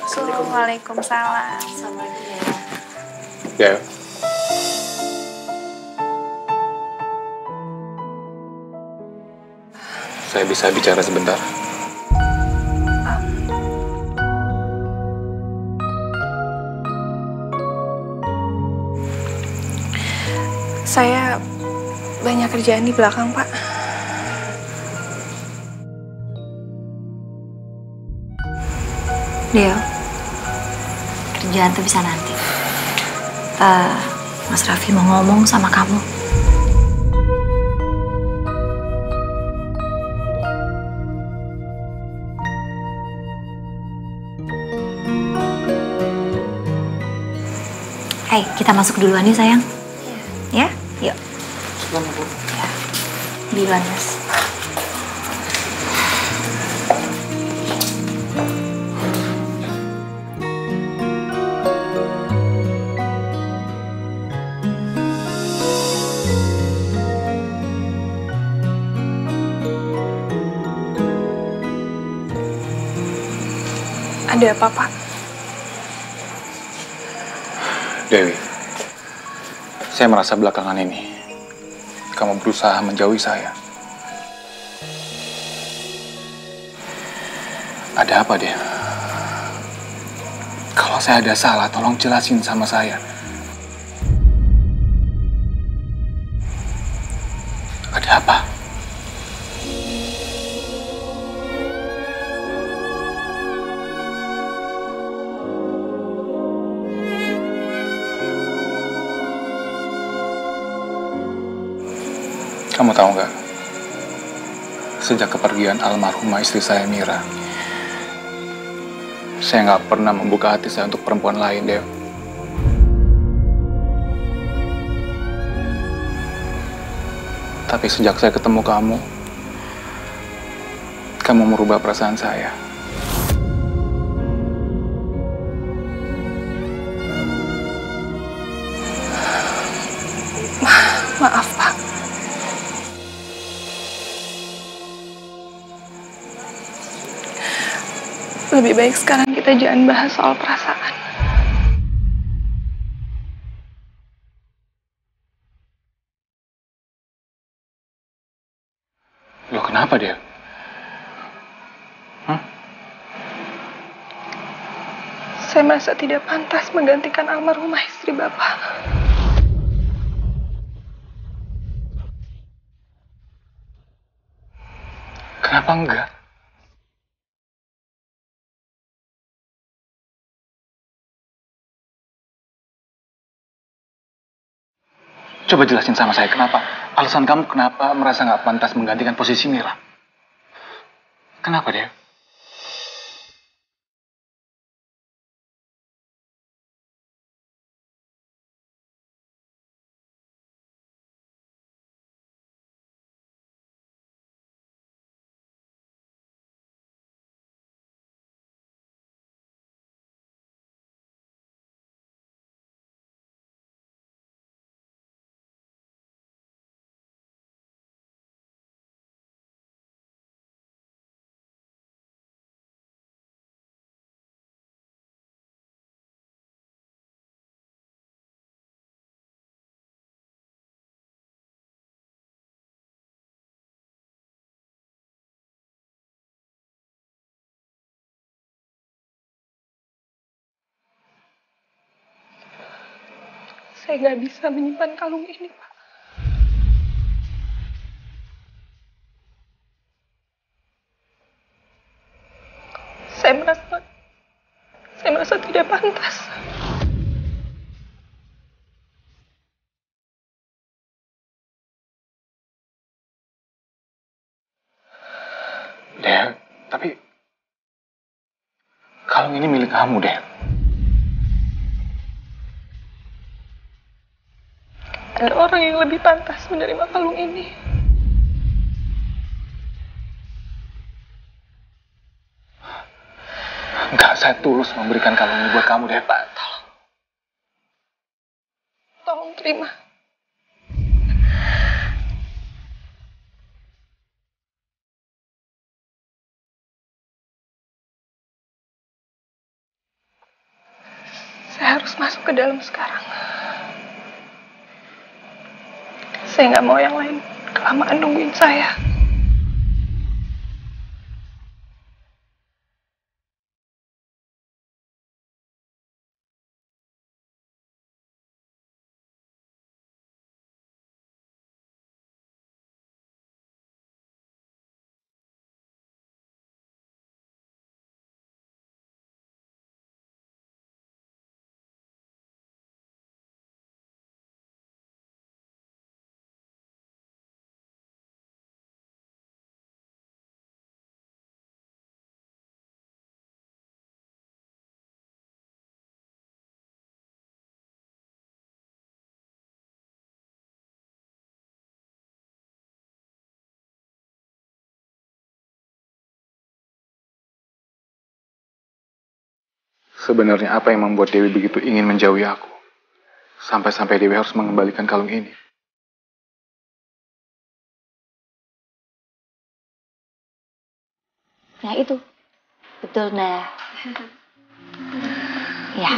Assalamualaikum. Waalaikumsalam. Ya. Saya bisa bicara sebentar. Saya banyak kerjaan di belakang, Pak. Deo, kerjaan tuh bisa nanti. Eh, Mas Raffi mau ngomong sama kamu. Hai, kita masuk duluan nih sayang. Ya, yuk. Ya. Duluan mas. Ada apa, Pak? Dewi, saya merasa belakangan ini kamu berusaha menjauhi saya. Ada apa dia? Kalau saya ada salah, tolong jelasin sama saya. Kamu tahu nggak? Sejak kepergian almarhumah istri saya Mira, saya nggak pernah membuka hati saya untuk perempuan lain, Dew. Tapi sejak saya ketemu kamu, kamu merubah perasaan saya. Lebih baik sekarang kita jangan bahas soal perasaan. Loh kenapa dia? Saya merasa tidak pantas menggantikan almarhumah istri Bapak. Kenapa enggak? Coba jelasin sama saya kenapa? Alasan kamu kenapa merasa nggak pantas menggantikan posisi Mira? Kenapa dia? Saya nggak bisa menyimpan kalung ini, Pak. Saya merasa, saya merasa tidak pantas. Tapi kalung ini milik kamu, Del. Ada orang yang lebih pantas menerima kalung ini. Enggak, saya tulus memberikan kalung ini buat kamu, Del. Pak, tolong. Tolong terima. harus masuk ke dalam sekarang. Saya nggak mau yang lain kelamaan nungguin saya. Sebenarnya apa yang membuat Dewi begitu ingin menjauhi aku? Sampai-sampai Dewi harus mengembalikan kalung ini. Nah itu, betul dah. Ya,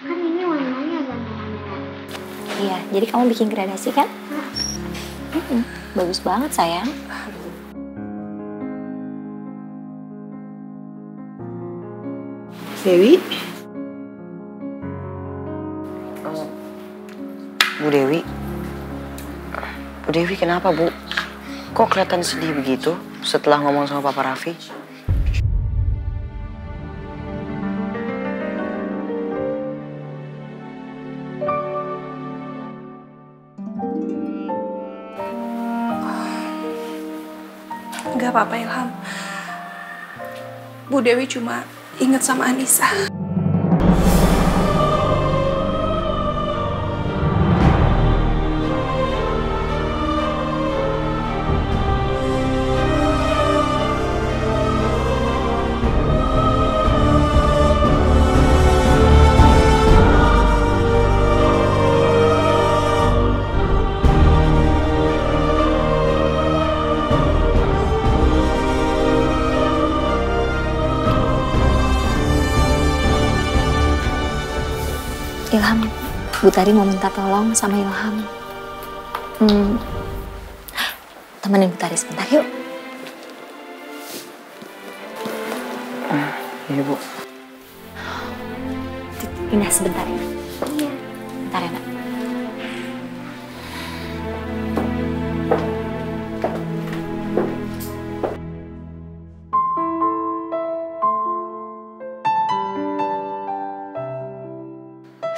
Kan ini warnanya agak merah-merah. iya. Jadi kamu bikin gradasi kan? Mm-mm, bagus banget sayang. Dewi? Oh, Bu Dewi? Bu Dewi kenapa Bu? Kok kelihatan sedih begitu setelah ngomong sama Papa Raffi? Gak apa-apa Ilham. Bu Dewi cuma Ingat sa Manisa. Ilham, Bu Tari mau minta tolong sama Ilham. Hmm, temenin Bu Tari sebentar yuk. Iya Bu. Indah sebentar ya. Iya. Bentar ya, Nak.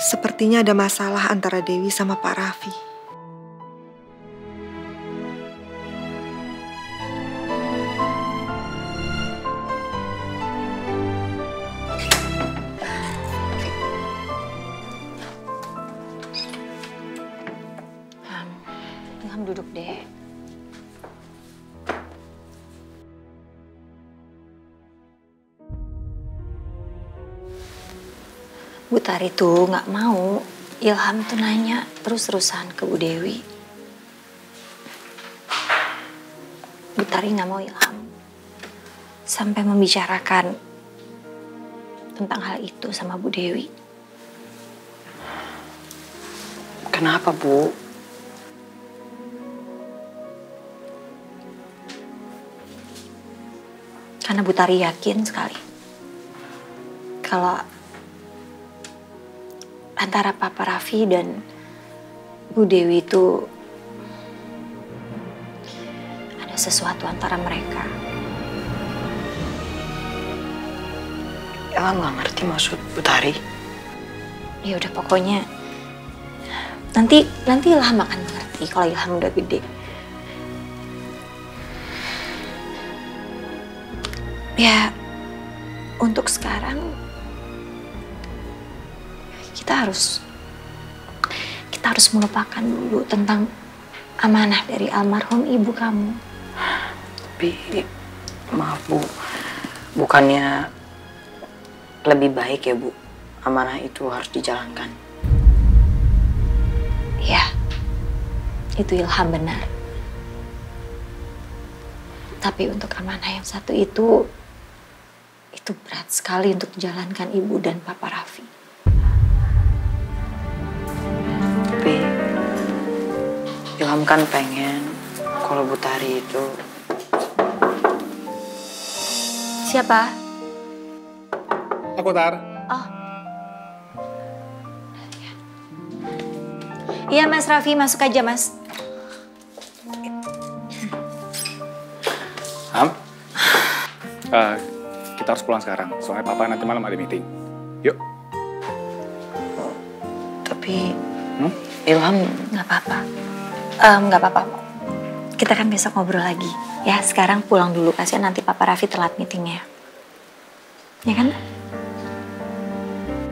Sepertinya ada masalah antara Dewi sama Pak Raffi. Bu Tari tuh nggak mau Ilham tuh nanya terus-terusan ke Bu Dewi. Bu Tari nggak mau Ilham sampai membicarakan tentang hal itu sama Bu Dewi. Kenapa Bu? Karena Bu Tari yakin sekali kalau antara Papa Raffi dan Bu Dewi itu ada sesuatu antara mereka. Ella nggak ngerti maksud Bu Tari. Ya udah pokoknya nanti nanti Ilham akan mengerti kalau Ilham udah gede. Ya untuk sekarang kita harus kita harus melupakan dulu tentang amanah dari almarhum ibu kamu. Tapi maaf Bu, bukannya lebih baik ya Bu, amanah itu harus dijalankan. Ya, itu ilham benar. Tapi untuk amanah yang satu itu, itu berat sekali untuk dijalankan ibu dan papa Raffi. Ilham kan pengen kalau Butari itu Siapa? Aku tar. Oh. Iya Mas Raffi, masuk aja Mas. Ham? Eh, kita harus pulang sekarang. Soalnya papa nanti malam ada meeting. Yuk. tapi Hmm? Ilham Nggak apa-apa. Em, Nggak apa-apa. Kita kan besok ngobrol lagi. Ya, sekarang pulang dulu. Kasihan nanti Papa Raffi telat meetingnya. Ya kan?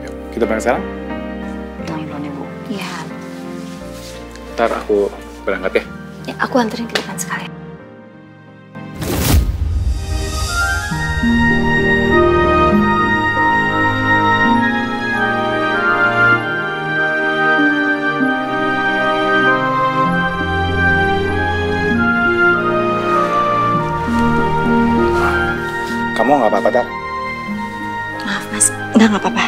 Yuk, kita berangkat sekarang. pulang duluan ibu. Iya. Ntar aku berangkat ya. Ya, aku anterin ke depan sekalian. Nggak, nggak apa-apa.